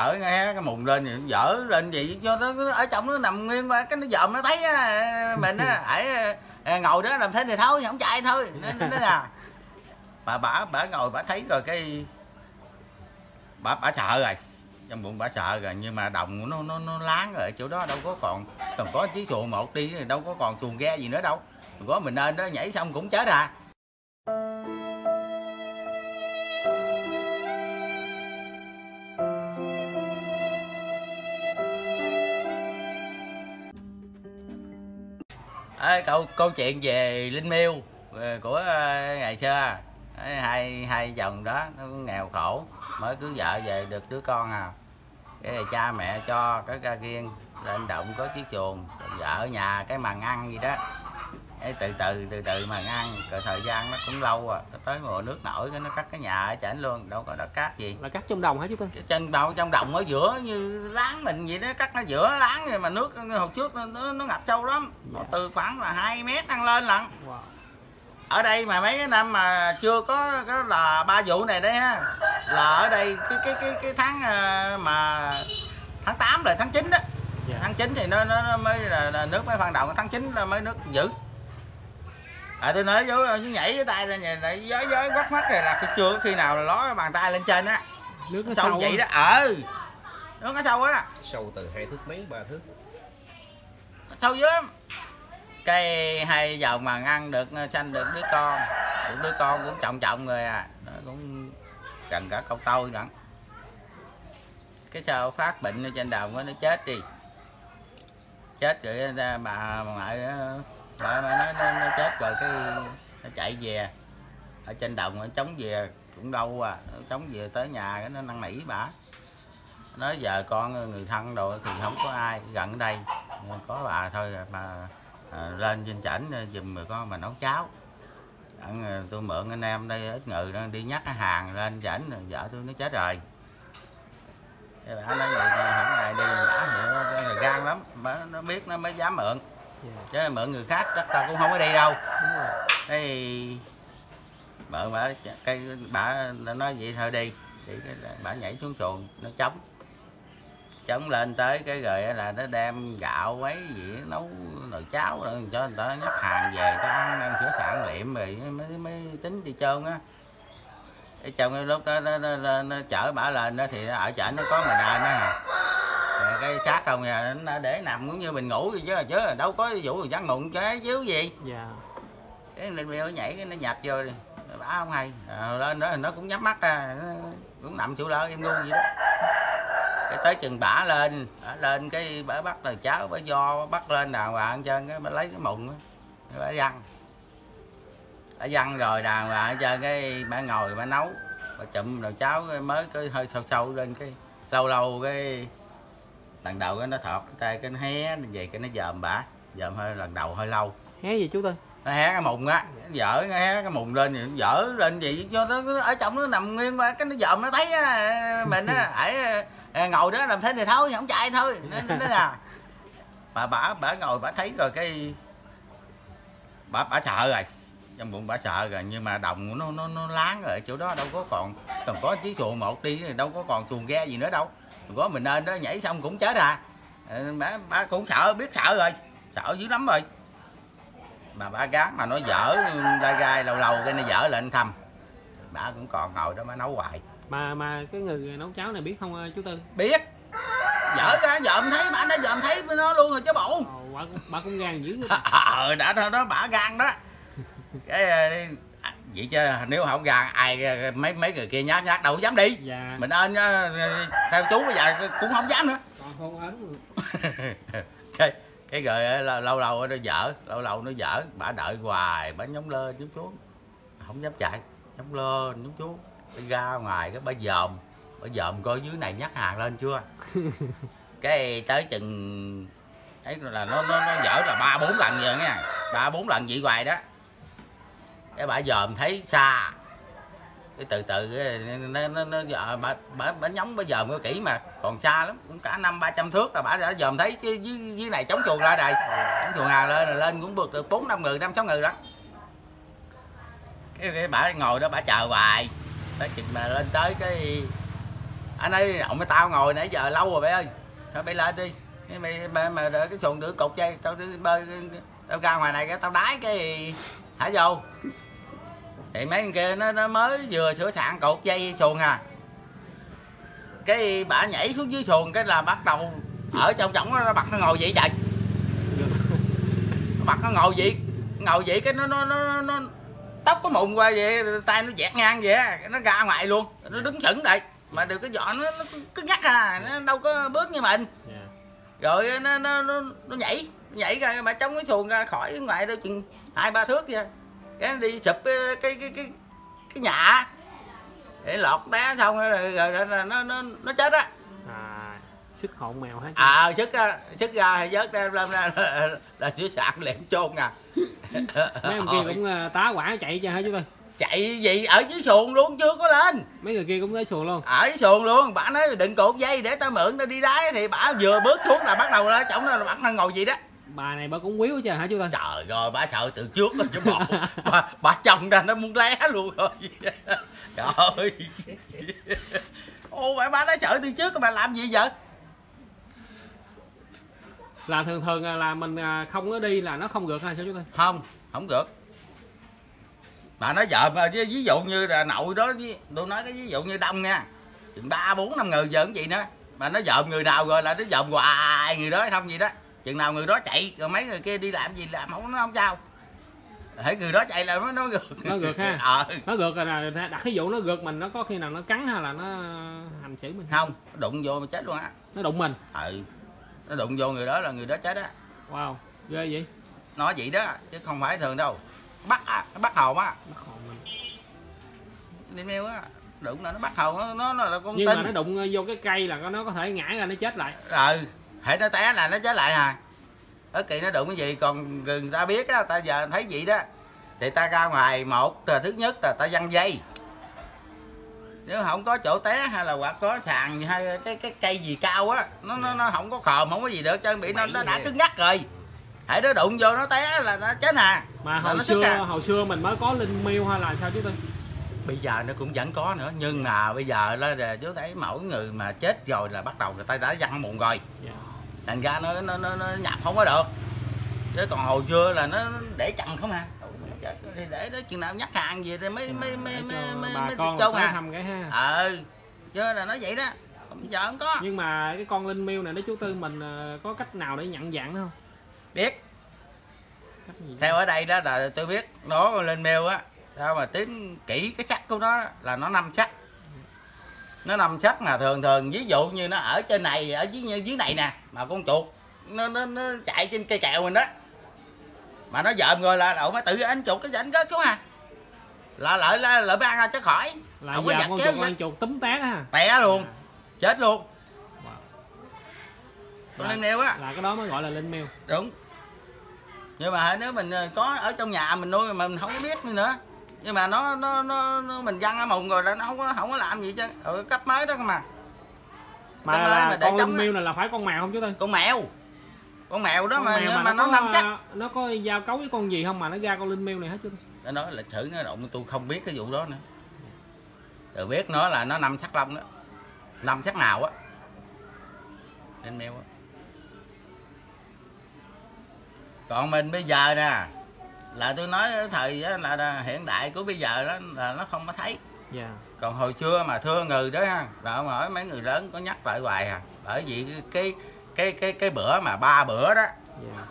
ở nghe cái mùng lên thì dở lên gì cho nó nó ở trong nó nằm nguyên qua cái nó dòm nó thấy á, mình á à, ngồi đó làm thế thì thôi không chạy thôi. Nên thế nào? Bà bả bả ngồi bả thấy rồi cái bả bả sợ rồi. Trong bụng bả sợ rồi nhưng mà đồng nó nó nó láng rồi chỗ đó đâu có còn còn có chiếc xuồng một đi đâu có còn xuồng ghe gì nữa đâu. Có mình lên đó nhảy xong cũng chết à à, câu câu chuyện về linh miêu ờ, của ờ, ngày xưa à. hai hai chồng đó nó nghèo khổ mới cưới vợ về được đứa con à. Cái này cha mẹ cho cái ca riêng lên động có chiếc chuồng vợ ở nhà cái màn ăn gì đó. Ê, từ từ từ từ màn ăn rồi thời gian nó cũng lâu à. Tới mùa nước nổi cái nó cắt cái nhà ở chảnh luôn đâu có đất cát gì. Là cắt trong đồng hả chú tư chân đầu trong đồng ở giữa như láng mình vậy đó cắt nó giữa láng rồi mà nước hồi trước nó, nó, ngập sâu lắm. Dạ. từ khoảng là 2 mét tăng lên lận. Wow. ở đây mà mấy cái năm mà chưa có có là ba vụ này đấy ha là ở đây cái cái cái cái tháng ờ, mà tháng 8 rồi tháng 9 đó. Dạ. tháng 9 thì nó, nó, nó mới là, là nước mới hoạt động tháng 9 là mới nước giữ à tôi nói chú, chú nhảy cái tay lên vậy lại giới giới quắt mắt rồi là cái chưa có khi nào ló cái bàn tay lên trên á. Nước nó sâu sâu vậy đó ờ. Nó có sâu á. Sâu từ hai thước mấy ba thước? Sâu dữ lắm. Cái hai giờ mà ăn được sanh được đứa con. Được đứa con cũng trọng trọng rồi à. Nó cũng gần cả câu tôi lận cái sao phát bệnh ở trên đầu nó chết đi. Chết rồi bà ngoại á, bà mà nó, nó, nó chết rồi cái nó chạy về. Ở trên đồng nó chống về cũng đâu à nó chống về tới nhà cái nó năn nỉ bà. Nói giờ con người thân đồ thì không có ai gần đây có bà thôi à, mà bà à, lên trên chảnh giùm người con mà nấu cháo. Đặng, à, tôi mượn anh em đây ít người đó đi nhắc cái hàng lên chảnh vợ tôi nó chết rồi. Bà nói người không ai đi bả gan lắm nó biết nó mới dám mượn chứ mượn người khác chắc ta cũng không có đi đâu. Cái mượn bà cái bà nó nói vậy thôi đi. Thì cái bà nhảy xuống xuồng nó chống. Chống lên tới cái rồi là nó đem gạo ấy gì nó nấu nồi cháo rồi cho người ta nhắc hàng về người ta ăn ăn sửa sản liệm rồi mới mới tính đi trơn á. Cái trong cái lúc đó nó, nó, nó, nó chở bả lên đó thì ở chợ nó có người đàn đó à. Cái xác không nhà nó để nằm cũng như mình ngủ vậy chứ chứ đâu có vụ gì trắng mụn cái chiếu gì. Dạ. Cái lên miêu nhảy cái nó nhập vô đi bả không hay. À, lên đó nó cũng nhắm mắt ra nó cũng nằm chỗ lỡ em ngu vậy đó. Cái tới chừng bả lên bả lên cái bả bắt là cháu bả do bắt lên đàng hoàng trơn cái bả lấy cái mụn bả văng. Bả văng rồi đàng hoàng trơn cái bả ngồi bả nấu bả chụm rồi cháu mới cái hơi sâu sâu lên cái lâu lâu cái lần đầu cái nó thọt cái tay cái nó hé nó về cái nó dòm bả dòm hơi lần đầu hơi lâu. Hé gì chú tư? Nó hé cái mùng á dở nó hé cái mùng lên thì nó dở lên gì cho nó nó ở trong nó nằm nguyên qua cái nó dòm nó thấy á, mình á à, ngồi đó làm thế thì thôi không chạy thôi nên thế nào? Bà bả bả ngồi bả thấy rồi cái bả bả sợ rồi trong bụng bả sợ rồi nhưng mà đồng nó nó nó láng rồi chỗ đó đâu có còn còn có chiếc xuồng một đi đâu có còn xuồng ghe gì nữa đâu có mình lên đó nhảy xong cũng chết à. Ờ, bả bả cũng sợ biết sợ rồi. Sợ dữ lắm rồi. Mà bà gán mà nó dở gai gai lâu lâu cái nó dở lên thăm. Bà cũng còn ngồi đó mà nấu hoài. Mà mà cái người nấu cháo này biết không ờ, chú tư? Biết. Dở ra dòm thấy bà nó dòm thấy nó luôn rồi chứ bộ. Ồ, bà, bà cũng gan dữ ờ đã thôi đó bả gan đó. Cái ờ, vậy chứ nếu không gan ai mấy mấy người kia nhát nhát đâu dám đi. Dạ. Mình ơn theo chú bây giờ cũng không dám nữa. Còn hôn ấn cái cái rồi lâu lâu nó dở lâu lâu nó dở. Bà đợi hoài bà nhóng lên nhóng xuống. Không dám chạy nhóng lên nhóng xuống. Ra ngoài cái bà dòm bà dòm coi dưới này nhắc hàng lên chưa? Cái tới chừng ấy là nó nó nó dở là ba bốn lần rồi nha ba bốn lần vậy hoài đó cái bà dòm thấy xa. Cái từ từ cái nó nó nó giờ bà bà bà nhóng bà dòm cái kỹ mà. Còn xa lắm cũng cả năm ba trăm thước là bà đã dòm thấy chứ dưới, dưới này chống chuồng ra đây. Chống chuồng hàng lên lên cũng vượt được bốn năm người năm sáu người đó. Cái, cái bà ngồi đó bà chờ hoài. Tới chừng mà lên tới cái anh ấy ông với tao ngồi nãy giờ lâu rồi bé ơi. Thôi bé lên đi. Cái mày mà, mà đợi cái xuồng được cột dây tao đi bơi tao ra ngoài này cái tao đái cái thả vô. Thì mấy con kia nó, nó mới vừa sửa soạn cột dây xuồng à. Cái bả nhảy xuống dưới xuồng cái là bắt đầu ở trong võng nó bắt nó ngồi vậy trời. Nó bắt nó ngồi vậy ngồi vậy cái nó nó nó, nó tóc có mụn qua vậy tay nó dẹt ngang vậy nó ra ngoài luôn nó đứng sững lại. Mà được cái vỏ nó, nó cứ nhắc à nó đâu có bước như mình. Dạ. Rồi nó nó nó, nó nhảy nhảy ra mà chống cái xuồng ra khỏi ngoài đâu chừng hai ba thước vậy. Cái đi sụp cái cái cái cái, cái nhà để lọt té xong rồi, rồi, rồi, rồi, nó nó nó chết á. À sức hồn mèo hết à sức sức ra hay vớt đem lên là, là, chứa sạn liệm chôn à. Mấy ông kia cũng ờ, tá quả chạy cho hả chú tư chạy gì? Ở dưới xuồng luôn chưa có lên. Mấy người kia cũng tới xuồng luôn. Ở dưới xuồng luôn. Bà nói đừng cột dây để tao mượn tao đi đáy. Thì bà vừa bước xuống là bắt đầu là chổng nó bắt nó ngồi gì đó bà này bà cũng quýu chứ hả chú tư trời ơi bà sợ từ trước rồi chứ bộ bà, bà chồng ra nó muốn lé luôn rồi. Trời ơi. Ô bà, bà đã sợ từ trước bà làm gì vậy? Là thường thường à, là mình à, không có đi là nó không gượt hay sao chú tư không không được. Bà nói vợ mà ví dụ như là nội đó tôi nói cái ví dụ như đông nha. Chừng ba bốn năm người giờ cái gì nữa. Mà nó dòm người nào rồi là nó dòm hoài người đó không gì đó chừng nào người đó chạy rồi mấy người kia đi làm gì làm không nó không sao. Thấy người đó chạy là nó nó gượt Nó gượt ha? ờ. Nó gượt rồi là đặt cái vụ nó gượt mình nó có khi nào nó cắn hay là nó hành xử mình? Không nó đụng vô mà chết luôn á. Nó đụng mình? Ừ. Nó đụng vô người đó là người đó chết á. Wow ghê vậy? Nói vậy đó chứ không phải thường đâu. Bắt á nó bắt hồn á. Bắt hồn mình. Đi mêu á đụng là nó bắt hồn nó nó, nó là con nhưng tin. mà nó đụng vô cái cây là nó có thể ngã ra nó chết lại. Ừ hệ nó té là nó chết lại à. Ở kỳ nó đụng cái gì còn người ta biết á ta giờ thấy vậy đó. Thì ta ra ngoài một là thứ nhất là ta văng dây. Nếu không có chỗ té hay là hoặc có sàn hay cái cái cây gì cao á nó nó, nó không có khòm không có gì được trơn bị nó, nó đã cứng ngắc rồi. Hãy nó đụng vô nó té là nó chết à. Mà hồi xưa à. hồi xưa mình mới có linh miêu hay là sao chú tư bây giờ nó cũng vẫn có nữa nhưng mà bây giờ là chú thấy mỗi người mà chết rồi là bắt đầu người ta đã văng mụn rồi. Dạ thành ra nó nó nó, nó nhập không có được. Chứ còn hồi xưa là nó để chậm không à. Nó thì để đó chừng nào nhắc hàng gì thì mới mới mới mới mới, mới à. cái ha. Ờ chứ là nó vậy đó. Giờ không có. Nhưng mà cái con linh miêu này đó chú tư mình ờ, có cách nào để nhận dạng nó không? Biết. Theo ở đây đó là tôi biết nó lên mail á sao mà tính kỹ cái sắc của nó là nó năm sắc nó năm sắc là thường thường ví dụ như nó ở trên này ở dưới dưới này nè mà con chuột nó nó, nó chạy trên cây kẹo mình đó. Mà nó dợm rồi là đậu mới tự anh chuột cái anh rớt xuống à? Là lợi là lợi ban ra chứ khỏi. Là không có giặt con kéo chuột con chuột túm tát ha. Té luôn chết luôn. Con Là- lên nêu á. là cái đó mới gọi là linh miêu. Đúng. Nhưng mà nếu mình ờ, có ở trong nhà mình nuôi mà mình không có biết nữa nhưng mà nó nó nó, nó mình văng ở mùng rồi là nó không có không có làm gì chứ ừ, cấp mới đó mà. Mà Cái là mà để con linh á. miêu này là phải con mèo không chú tư con mèo. Con mèo đó con mà mèo nhưng mà, nó có, năm chắc. nó có giao cấu với con gì không mà nó ra con linh miêu này hết tư nó nói lịch sử nó động tôi không biết cái vụ đó nữa. Rồi biết nó là nó năm sắc lông đó. Năm sắc nào á. Nên mèo á. Còn mình bây giờ nè là tôi nói thời là, là hiện đại của bây giờ đó là nó không có thấy. Dạ. Còn hồi xưa mà thưa người đó ha là ông hỏi mấy người lớn có nhắc lại hoài à bởi vì cái cái cái cái bữa mà ba bữa đó dạ.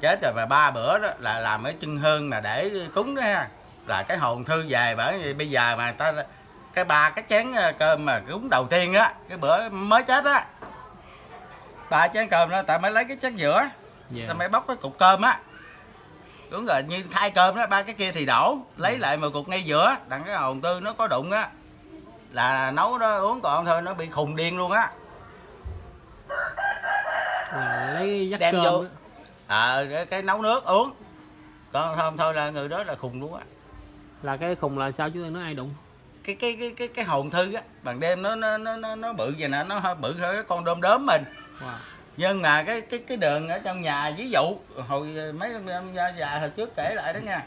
chết rồi mà ba bữa đó là làm cái chân hương mà để cúng đó ha là cái hồn thư về bởi vì bây giờ mà ta cái ba cái chén ờ, cơm mà cúng đầu tiên á cái bữa mới chết á ba chén cơm đó ta mới lấy cái chén giữa dạ. ta mới bóc cái cục cơm á đúng rồi như thay cơm đó ba cái kia thì đổ lấy lại một cục ngay giữa. Đặng cái hồn tư nó có đụng á là nấu đó uống còn thôi nó bị khùng điên luôn á. Là lấy dắt Đem cơm vô. ờ cái, cái nấu nước uống. Còn không thôi là người đó là khùng luôn á. Là cái khùng là sao tư nó ai đụng? Cái cái cái cái cái hồn thư á bằng đêm nó nó nó nó, nó bự vậy nè nó hơi bự hơn cái con đom đóm mình. Wow nhưng mà cái cái cái đường ở trong nhà ví dụ hồi mấy ông già, già hồi trước kể lại đó nha.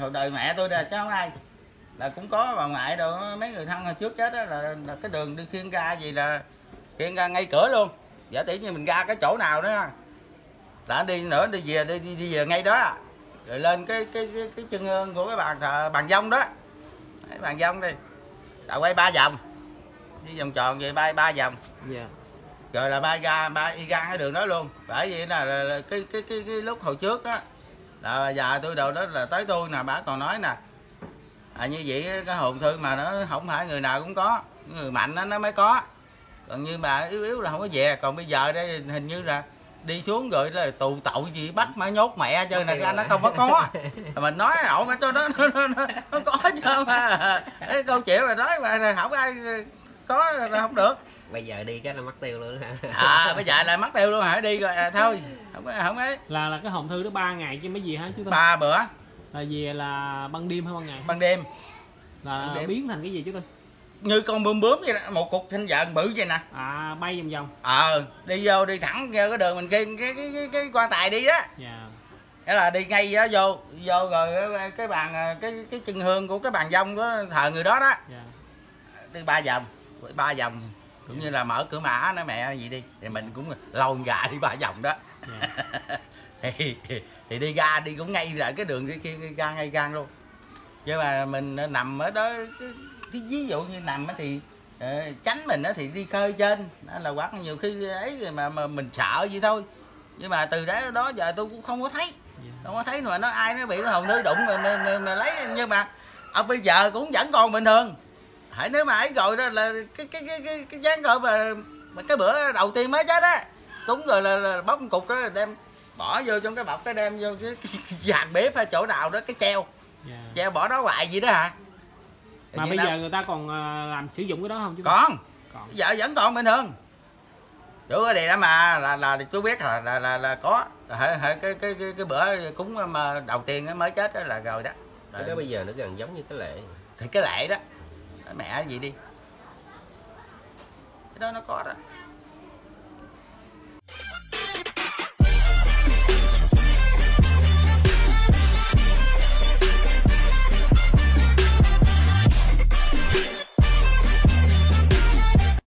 Hồi đời mẹ tôi ra chứ không ai. Là cũng có bà ngoại đâu mấy người thân hồi trước chết đó là, là cái đường đi khiêng ra gì là khiêng ra ngay cửa luôn. Giả tỷ như mình ra cái chỗ nào đó. Là đi nữa đi về đi đi, đi về ngay đó. Rồi lên cái cái cái, cái chân hương của cái bàn thờ bàn dông đó. Đấy, bàn dông đi. Là quay ba vòng. Đi vòng tròn về bay ba vòng. Yeah rồi là ba ra ba y gan cái đường đó luôn. Bởi vì là, là, là cái, cái cái cái lúc hồi trước đó là già tôi đầu đó là tới tôi nè bà còn nói nè. À, như vậy cái hồn thư mà nó không phải người nào cũng có người mạnh đó, nó mới có. Còn như bà yếu yếu là không có về. Còn bây giờ đây hình như là đi xuống rồi là tù tội gì bắt mà nhốt mẹ chơi này ra nó không có có. Mình nói ổng mà cho nó nó, nó, nó, nó có chứ mà. Cái câu chuyện mà nói mà không ai có là không được bây giờ đi cái là mất tiêu luôn hả? À bây giờ là mất tiêu luôn hả? Đi rồi à, thôi. Không có không ấy là là cái hòm thư đó ba ngày chứ mấy gì hả chú ba bữa. Là về là ban đêm hay ban ngày? Ban đêm. Là ban đêm. biến thành cái gì chú tư như con bướm bướm vậy đó, một cục thanh vợn bự vậy nè. À bay vòng vòng. Ờ đi vô đi thẳng vô cái đường mình kia cái cái cái, cái quan tài đi đó. Dạ. Nghĩa là đi ngay đó vô vô rồi cái, cái bàn cái cái chân hương của cái bàn dông đó thờ người đó đó. Dạ. Đi ba vòng ba vòng cũng như là mở cửa mã nó mẹ gì đi. Thì mình cũng lôi gà đi ba vòng đó. Dạ. Thì, thì đi ra đi cũng ngay lại cái đường đi kia ra ngay gan luôn. Nhưng mà mình nằm ở đó cái, ví dụ như nằm thì ờ, tránh mình thì đi khơi trên. Đó là hoặc nhiều khi ấy mà, mà mình sợ gì thôi. Nhưng mà từ đấy đó giờ tôi cũng không có thấy. Dạ. Không có thấy mà nó ai nó bị cái hồn thư đụng mà, mà, mà, mà lấy. Nhưng mà ông bây giờ cũng vẫn còn bình thường hãy nếu mà ấy rồi đó là cái cái cái cái, cái dáng rồi mà, mà cái bữa đầu tiên mới chết á cũng rồi là, là bóc một cục đó đem bỏ vô trong cái bọc cái đem vô cái, cái, cái dàn bếp hay chỗ nào đó cái treo dạ. Treo bỏ đó hoài gì đó hả? Mà bây đâu- giờ người ta còn à, làm sử dụng cái đó không tư? còn. Giờ vẫn còn bình thường. Chủ cái này đó mà là là chú biết là là là, là có. Hệ, hệ cái, cái cái cái bữa cúng mà đầu tiên nó mới chết đó là rồi đó. Cái đó bây giờ nó gần giống như cái lệ thì cái lệ đó mẹ gì đi. Cái đó nó có đó.